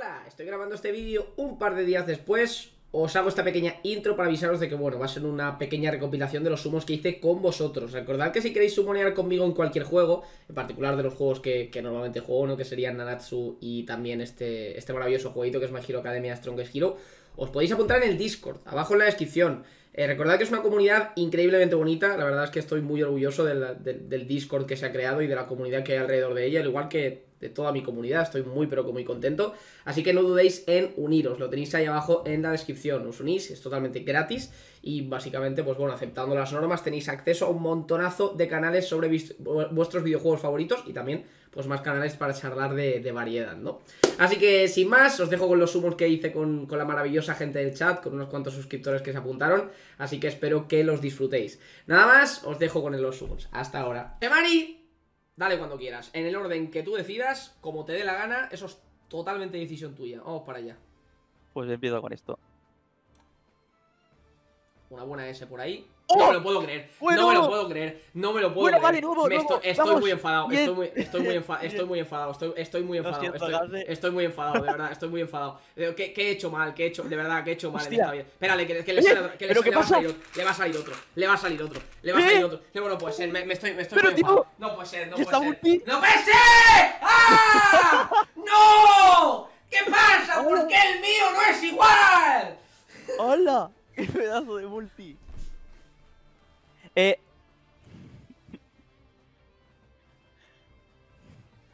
Hola, estoy grabando este vídeo un par de días después. Os hago esta pequeña intro para avisaros de que, bueno, va a ser una pequeña recopilación de los sumos que hice con vosotros. Recordad que si queréis sumonear conmigo en cualquier juego En particular de los juegos que, normalmente juego, ¿no? Que serían Nanatsu y también este, este maravilloso jueguito que es My Hero Academia Strongest Hero Os podéis apuntar en el Discord, abajo en la descripción. Eh, recordad que es una comunidad increíblemente bonita, la verdad es que estoy muy orgulloso del Discord que se ha creado y de la comunidad que hay alrededor de ella, al igual que de toda mi comunidad, estoy muy pero muy contento, así que no dudéis en uniros, lo tenéis ahí abajo en la descripción, os unís, es totalmente gratis y básicamente, pues bueno, aceptando las normas tenéis acceso a un montonazo de canales sobre vuestros videojuegos favoritos y también pues más canales para charlar de, variedad, ¿no? Así que sin más, os dejo con los sumos que hice con, con, la maravillosa gente del chat, con unos cuantos suscriptores que se apuntaron, así que espero que los disfrutéis. Nada más, os dejo con los sumos. Hasta ahora. ¡Emani! Dale cuando quieras, en el orden que tú decidas, como te dé la gana, eso es totalmente decisión tuya. Vamos para allá. Pues empiezo con esto. Una buena S por ahí. ¡Oh! No me lo puedo creer. no me lo puedo creer. No me lo puedo creer. Vale, nuevo. Estoy, estoy muy enfadado. Estoy muy, estoy muy, enfadado. Estoy muy enfadado. Estoy, estoy muy enfadado. Siento, estoy, estoy, muy enfadado, de verdad. Estoy muy enfadado. ¿Qué, qué he hecho mal? ¿Qué he hecho? De verdad, ¿qué he hecho mal en esta vida? Espérale, que, que le, sale, que le, ¿Pero qué le, va pasa? le va a salir otro. Le va a salir otro. Le va a salir otro. No, no puede ser. Me, me estoy, me estoy Pero, muy tipo, enfadado. No puede ser. No puede ser. ¡No puede ser! ¡Ah! ¡No! ¿Qué pasa? ¿Por qué el mío no es igual? ¡Hola! ¡Qué pedazo de multi! Eh.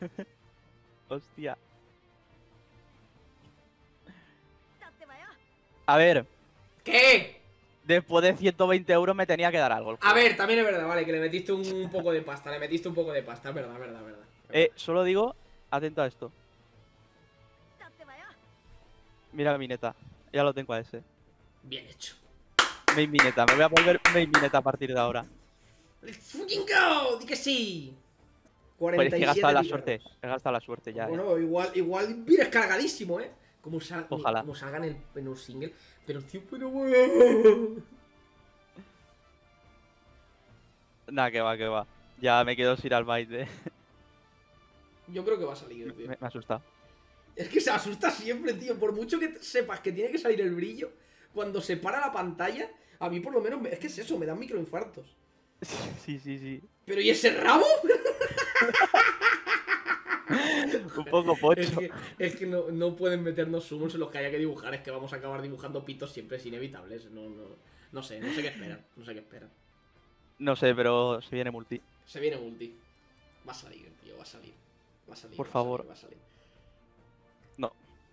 Hostia. A ver, ¿Qué? después de 120 euros me tenía que dar algo. A ver, también es verdad, vale, que le metiste un poco de pasta, le metiste un poco de pasta, es verdad, es verdad, es verdad. Eh, solo digo, atento a esto. Mira mi neta. Ya lo tengo a ese. Bien hecho. Main mineta. Me voy a volver main mineta a partir de ahora. ¡Let's fucking go! ¡Di que sí! Pues es 47 que he gastado la suerte. He gastado la suerte ya. eh. Bueno, igual, igual vienes cargadísimo, ¿eh? Como, sal, Ojalá. como salga en el, en un single. Pero tío, pero bueno. Nah, que va, que va. Ya me quedo sin al bait, eh. Yo creo que va a salir, tío. Me, me asusta. Es que se asusta siempre, tío. Por mucho que sepas que tiene que salir el brillo, cuando se para la pantalla, a mí por lo menos, me- es que es eso, me dan microinfartos. Sí, sí, sí. ¿Pero y ese rabo? Un poco pocho. Es que, es que no, no pueden meternos sumos en los que haya que dibujar, es que vamos a acabar dibujando pitos siempre, es inevitable. No, no, no sé, no sé qué esperan, no sé qué esperan. No sé, pero se viene multi. Se viene multi. Va a salir, tío, va a salir. Va a salir. Por va favor. salir, va a salir.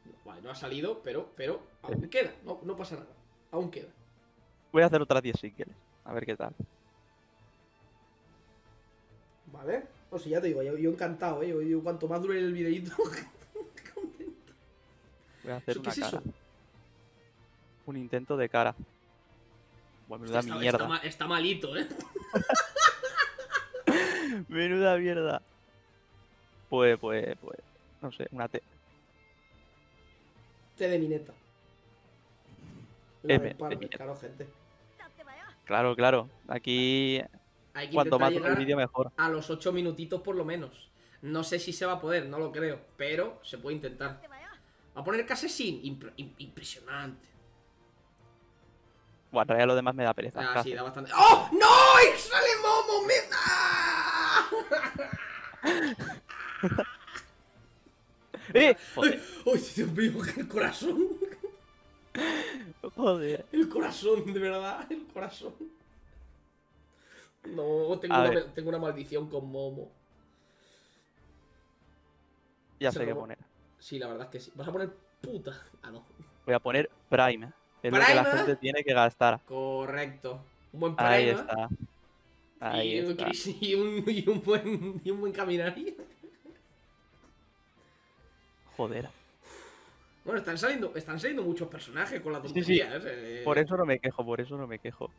No. Vale, no ha salido, pero, pero aún queda, no, no pasa nada. Aún queda. Voy a hacer otras 10 singles. A ver qué tal. ¿Vale? O sea, ya te digo, yo, yo encantado, ¿eh? Yo, yo cuanto más dure el videito. Voy a hacer ¿Eso qué una es cara. eso? Un intento de cara. Bueno, menuda está, mierda. está está malito, ¿eh? Menuda mierda. Pues, pues, pues. No sé, una T. T de mineta. M par, claro, gente. Claro, claro. Aquí, Hay que cuanto más el vídeo, mejor. a los 8 minutitos por lo menos. No sé si se va a poder, no lo creo, pero se puede intentar. Va a poner Casesin, impre- im- impresionante. Bueno, en realidad lo demás me da pereza. Ah, sí, da bastante. ¡Oh! ¡No! ¡Sale Momo! ¡Me... ¡Eh! Joder, ¡Uy, Dios mío! ¡El corazón! joder. El corazón, de verdad, el corazón. No, tengo, una, tengo una maldición con Momo. Ya sé qué poner. Sí, la verdad es que sí. ¿Vas a poner puta? Ah, no. Voy a poner Prime. Es lo que la ¿Prime? gente tiene que gastar. Correcto. Un buen Ahí prime, ¿eh? está. Ahí y, está. Y un, y un buen, y un buen caminar. Joder. Bueno, están saliendo, están saliendo muchos personajes con la Sí, sí. tontería, ¿eh? Por eso no me quejo, por eso no me quejo.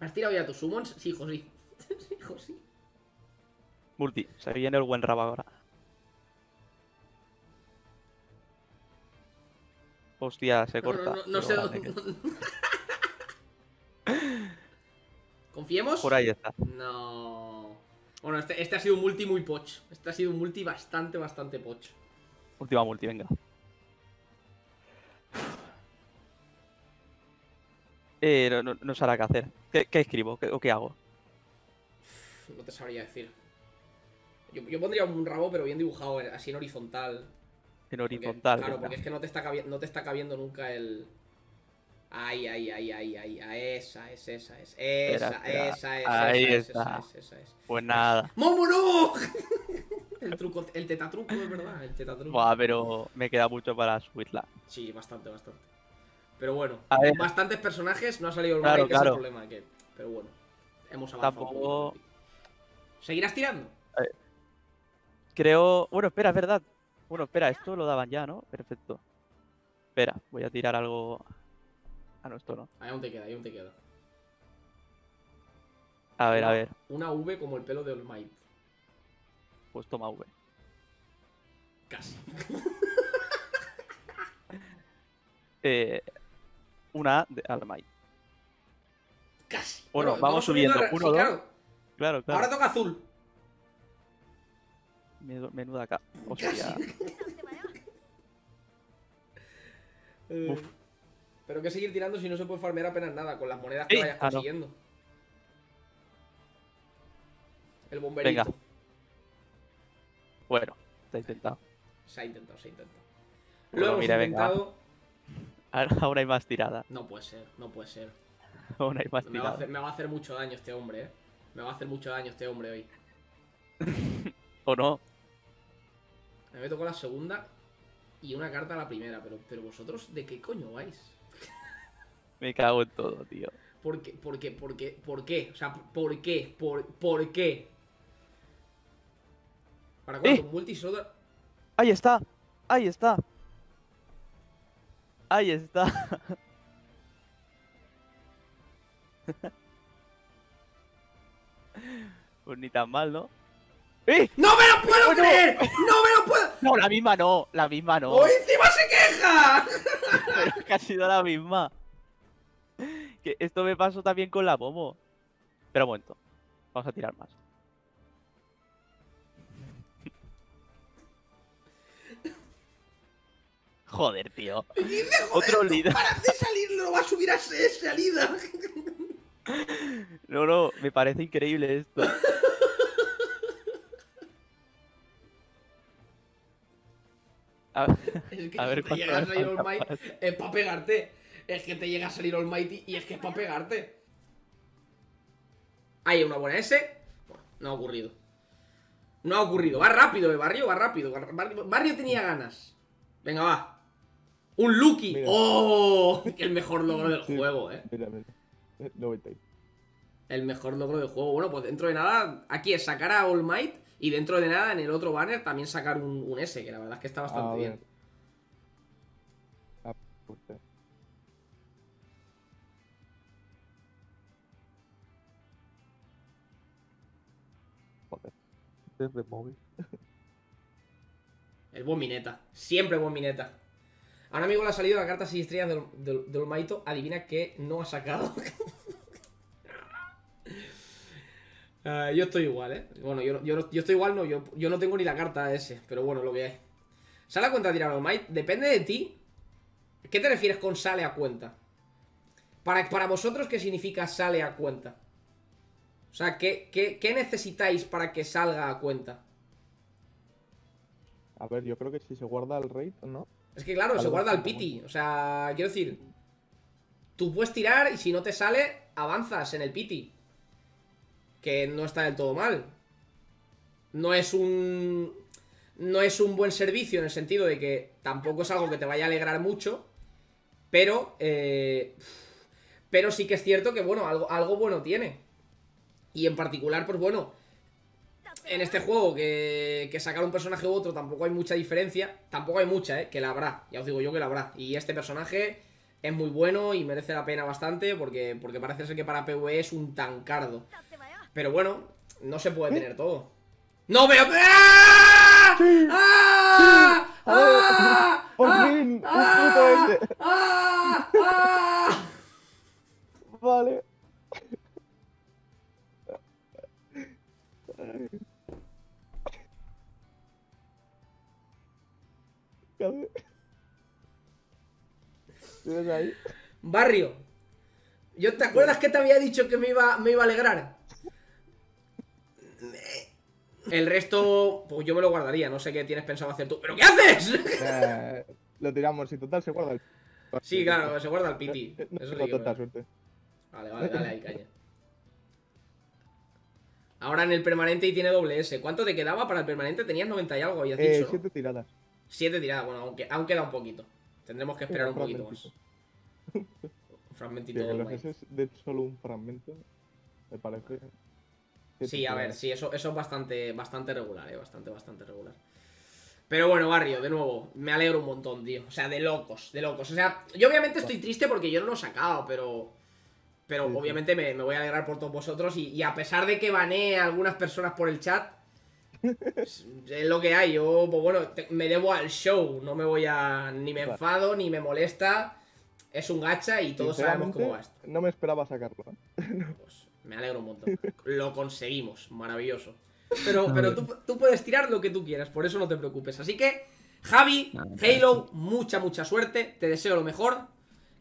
¿Has tirado ya tus summons? Sí, hijo, sí. sí, hijo, sí. Multi, se viene el buen rabo ahora. Hostia, se no, corta. no, sé vale, dónde. que- ¿Confiemos? Por ahí está. No. Bueno, este, este ha sido un multi muy pocho. Este ha sido un multi bastante, bastante pocho. Última multi, venga. Eh, no, no, no, sabrá qué hacer. ¿Qué, qué escribo ¿Qué, o qué hago? No te sabría decir. Yo, yo, pondría un rabo, pero bien dibujado, eh, así en horizontal. En horizontal. Claro, porque es que no te está cabiendo, no te está cabiendo nunca el. Ay, ay, ay, ay, ay, esa, es, esa, es, esa, esa, esa, esa, está. esa, esa, Pues nada truco, el tetatruco, es verdad, el tetatruco. Buah, pero me queda mucho para subirla. Sí, bastante, bastante. Pero bueno, A ver. bastantes personajes, no ha salido el Claro, Mike, que es claro. el problema. Que, pero bueno, hemos avanzado. Tampoco- un. ¿Seguirás tirando? Creo. Bueno, espera, es verdad. Bueno, espera, esto lo daban ya, ¿no? Perfecto. Espera, voy a tirar algo. Ah, no, esto no. Ahí aún te queda, ahí aún te queda. A ver, a ver. Una V como el pelo de All Might. Pues toma V. Casi. Eh, una A de Almight. Casi. Bueno, vamos subiendo. Uno, sí, dos. claro. Claro, claro. Ahora toca azul. Menuda- acá. Hostia. Eh, Uf. Pero que seguir tirando si no se puede farmear apenas nada con las monedas que Eh, vayas ah, no. consiguiendo. El bomberito. Venga. Bueno, está intentado. Se ha intentado, se ha intentado. Bueno, hemos mira, venga. intentado. Ahora hay más tirada. No puede ser, no puede ser. Aún hay más Me va, a tirada. hacer, me va a hacer mucho daño este hombre, eh. Me va a hacer mucho daño este hombre hoy. ¿O no? A mí me tocó la segunda y una carta a la primera, pero, pero vosotros, ¿de qué coño vais? Me cago en todo, tío. ¿Por qué? ¿Por qué? ¿Por qué? ¿Por qué? O sea, ¿por qué? ¿Por, por qué? ¿Para cuánto? ¡Eh! Multi solo da- ¡Ahí está! ¡Ahí está! ¡Ahí está! pues ni tan mal, ¿no? ¡Eh! ¡No me lo puedo Bueno. creer! ¡No me lo puedo! No, la misma no, la misma no. ¡Oh, encima se queja! Pero es que ha sido la misma. Que esto me pasó también con la Momo. Pero un momento. Vamos a tirar más. Joder, tío. Otro líder. ¡Para de salir! ¡Lo va a subir a salida! No, no, me parece increíble esto. A ver, Es que a ver te llega a salir All Might, es para pegarte. Es que te llega a salir All Mighty y es que es para pegarte. Hay una buena S. Bueno, no ha ocurrido. No ha ocurrido. Va rápido, el barrio, va rápido. Barrio, Barrio tenía ganas. Venga, va. Un Lucky. Mira. ¡Oh! El mejor logro del Sí. juego, eh. Mira, mira. Eh, 90. El mejor logro del juego. Bueno, pues dentro de nada, aquí es sacar a All Might. Y dentro de nada, en el otro banner, también sacar un, un S, que la verdad es que está bastante A bien. Ah. Joder. Desde móvil. El buen Mineta. Siempre buen Mineta. Ahora amigo le ha salido la carta 6 estrellas del, del, del Olmaito. Adivina qué no ha sacado. Ah, yo estoy igual, ¿eh? Bueno, yo, yo, estoy igual, no. Yo, yo no tengo ni la carta ese. Pero bueno, lo que hay. ¿Sale a cuenta tirar All Might? Depende de ti. ¿Qué te refieres con sale a cuenta? Para, para vosotros, ¿qué significa sale a cuenta? O sea, ¿qué, qué, qué necesitáis para que salga a cuenta? A ver, yo creo que si se guarda el raid, ¿no? Es que claro, se guarda el piti. O sea, quiero decir, tú puedes tirar y si no te sale, avanzas en el piti. Que no está del todo mal. No es un. No es un buen servicio en el sentido de que tampoco es algo que te vaya a alegrar mucho. Pero. eh, pero sí que es cierto que, bueno, algo, algo bueno tiene. Y en particular, pues bueno, en este juego que, que sacar un personaje u otro tampoco hay mucha diferencia. Tampoco hay mucha, ¿eh? Que la habrá. Ya os digo yo que la habrá. Y este personaje es muy bueno y merece la pena bastante porque, porque parece ser que para PvE es un tancardo. Pero bueno, no se puede tener todo. ¡No veo! ¡Ah! ¡Ah! ¡Ah! ¡Por ¡Ah! fin! ¡Un ¡Ah! ese! ¡Ah! ¡Ah! Vale. ¿Tienes ahí? Barrio. Yo, ¿Te acuerdas que te había dicho que me iba, me iba a alegrar? El resto, pues yo me lo guardaría. No sé qué tienes pensado hacer tú. ¿Pero qué haces? Eh, lo tiramos, y total se guarda el. Sí, claro, se guarda el piti. No Eso sí suerte. Vale, vale, dale ahí, caña. Ahora en el permanente y tiene doble S. ¿Cuánto te quedaba para el permanente? Tenías 90 y algo, habías Eh, dicho, ¿no? siete tiradas. Siete tiradas, bueno, aunque aún queda un poquito. Tendremos que esperar un Un poquito más. Un fragmentito que de de solo un fragmento. Me parece. Sí, a ver, sí, eso, eso es bastante, bastante regular, eh. Bastante, bastante regular. Pero bueno, Barrio, de nuevo, me alegro un montón, tío. O sea, de locos, de locos. O sea, yo obviamente estoy triste porque yo no lo he sacado, pero. Pero Sí, sí. obviamente me, me voy a alegrar por todos vosotros. Y, y a pesar de que baneé a algunas personas por el chat, es, lo que hay. Yo, pues bueno, te- me debo al show. No me voy a. Ni me Claro. enfado, ni me molesta. Es un gacha y todos sabemos cómo va esto. No me esperaba sacarlo. ¿eh? Pues me alegro un montón. Lo conseguimos, maravilloso. Pero, pero tú, tú puedes tirar lo que tú quieras, por eso no te preocupes. Así que, Javi, Nada, Halo, mucha, mucha suerte. Te deseo lo mejor.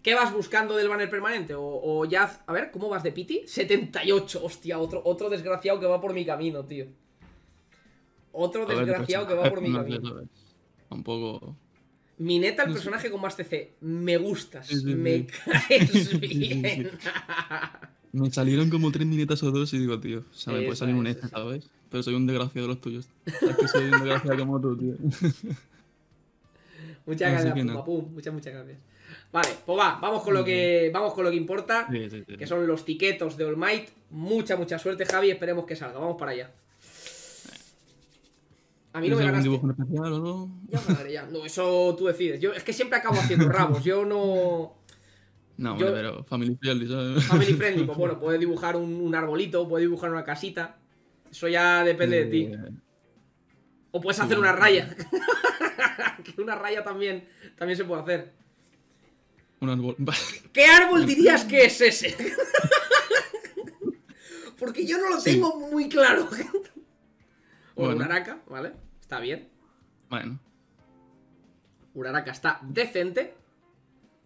¿Qué vas buscando del banner permanente? O, o ya. A ver, ¿cómo vas de piti? 78. Hostia, otro, otro desgraciado que va por mi camino, tío. Otro desgraciado que va por mi camino. Tampoco. Mineta, el personaje con más TC. Me gustas. Sí, sí, me caes bien. Me salieron como tres minutos o dos y digo, tío, o sea, me puede salir un es, F, esa. ¿sabes? Pero soy un desgraciado de los tuyos. Es que soy un desgraciado como tú, tío. Muchas Así gracias, no. Pum, muchas, muchas gracias. Vale, pues va, vamos con lo que. Vamos con lo que importa. Que son los tiquetos de All Might. Mucha, mucha suerte, Javi. Esperemos que salga. Vamos para allá. A mí no me ¿Tienes algún ganaste. dibujo especial o algo? Ya ganaré, ya. No, eso tú decides. Yo es que siempre acabo haciendo rabos. Yo no. No, Yo- pero family friendly, ¿sabes? Family friendly. Pues bueno, puedes dibujar un, un arbolito, puedes dibujar una casita. Eso ya depende de ti. Eh, O puedes sí, hacer una raya. que una raya también, también se puede hacer. Un árbol. ¿Qué árbol dirías que es ese? Porque yo no lo Sí. tengo muy claro. O Bueno. Uraraka, ¿vale? Está bien. Bueno, Uraraka está decente.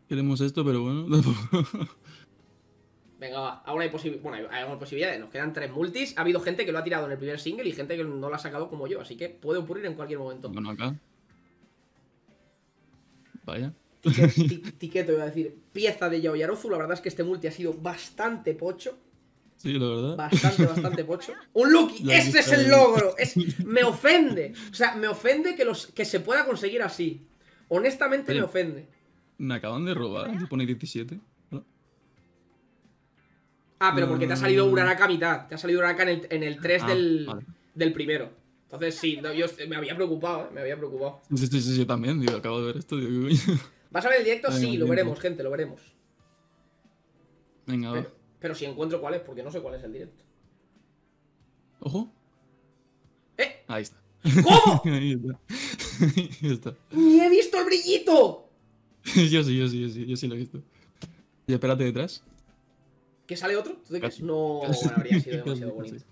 queremos esto, pero bueno. Venga, va. Aún hay, bueno, hay, hay posibilidades. Nos quedan tres multis. Ha habido gente que lo ha tirado en el primer single y gente que no lo ha sacado como yo. Así que puede ocurrir en cualquier momento. Bueno, acá. Vaya. Tique- ti- Tiqueto, iba a decir. Pieza de Yaoyarozu. La verdad es que este multi ha sido bastante pocho. Sí, la verdad. Bastante, bastante pocho. ¡Un Lucky! He ¡Ese es el logro! Es- me ofende. O sea, me ofende que, los, que se pueda conseguir así. Honestamente Oye. me ofende. Me acaban de robar. Aquí pone 17. ¿no? Ah, pero porque te ha salido Mm. Uraraka a mitad. Te ha salido Uraraka en el, en el 3 Ah, del, vale. del primero. Entonces sí, no, yo me había preocupado, ¿eh? Me había preocupado. Sí, sí, sí, sí, también. Digo, acabo de ver esto. Digo. ¿Vas a ver el directo? Venga, Sí, lo tiempo. veremos, gente, lo veremos. Venga, va. Pero, pero si encuentro cuál es, porque no sé cuál es el directo. Ojo. ¡Eh! Ahí está. ¿Cómo? Ahí está. Ahí está. ¡Ni he visto el brillito! Yo sí, yo sí, yo sí, yo sí lo he visto. Y espérate detrás. ¿Que sale otro? ¿Tú te crees? No, bueno, habría sido demasiado bonito.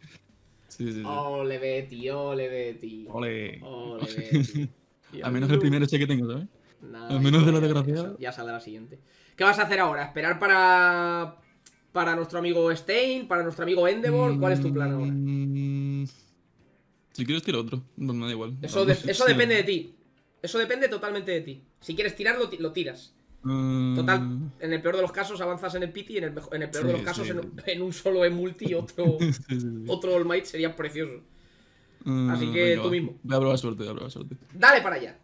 Sí, sí, sí. Ole Betty, ole Betty. Ole. Ole Betty. Al menos el primer ese que tengo, ¿sabes? Nah, al menos de la. Ya, ya saldrá la siguiente. ¿Qué vas a hacer ahora? ¿Esperar para. Para nuestro amigo Stein? ¿Para nuestro amigo Endeavor? ¿Cuál es tu plan ahora? Mm, Si quieres tiro otro, no me da igual. Eso, de- eso sí. depende de ti. Eso depende totalmente de ti. Si quieres tirar, lo, ti- lo tiras. Mm, Total, en el peor de los casos avanzas en el pity y en el, mejo- en el peor de los casos sí. en, en un solo E-multi y otro, otro All Might sería precioso. Mm, así que venga, tú mismo. Voy a probar suerte, voy a probar suerte. Dale para allá.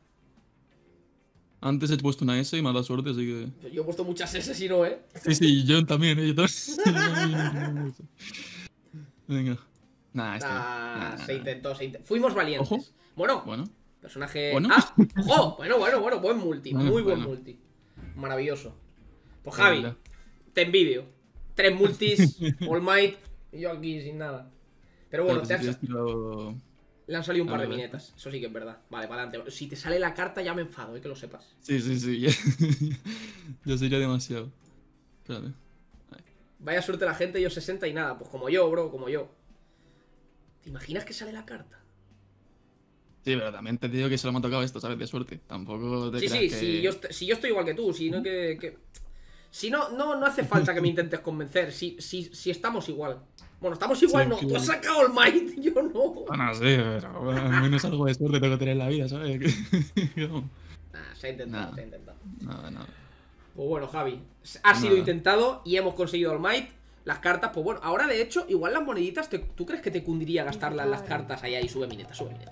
Antes he puesto una S y dado suerte, así que. Yo he puesto muchas S si no, ¿eh? Sí, sí, yo también, ¿eh? Yo también. Venga. Nah, este. Ah, Nah, nah, se intentó, se intentó. Fuimos valientes. Ojo. Bueno, Bueno, personaje. Bueno. ¡Ah! ¡Ojo! Bueno, bueno, bueno, buen multi. Bueno, muy buen bueno. multi. Maravilloso. Pues Javi, te envidio. Tres multis, All Might, y yo aquí sin nada. Pero bueno, te has- tirado- le han salido un par de minetas. Eso sí que es verdad. Vale, para adelante. Si te sale la carta ya me enfado, eh, que lo sepas. Sí, sí, sí. Yo sería demasiado. Espérate. Vaya suerte la gente, yo 60 y nada. Pues como yo, bro, como yo. ¿Te imaginas que sale la carta? Sí, pero también te digo que solo me ha tocado esto, ¿sabes? De suerte. Tampoco te Sí, creas sí, que... sí, yo, si yo estoy igual que tú, si no que, que- Si no, no, no hace falta que me intentes convencer. Si, si, si estamos igual. Bueno, estamos igual, Sí, no. Tú has sacado el Might, yo no. Bueno, sí, pero al menos algo de suerte tengo que tener en la vida, ¿sabes? No, Nah, se ha intentado, se ha intentado. Nada, nada. Pues bueno, Javi, ha sido Nada. intentado y hemos conseguido el Might. Las cartas, pues bueno, ahora de hecho, igual las moneditas, te- ¿tú crees que te cundiría gastarlas en las cartas? Ahí, ahí, sube mineta, sube mineta.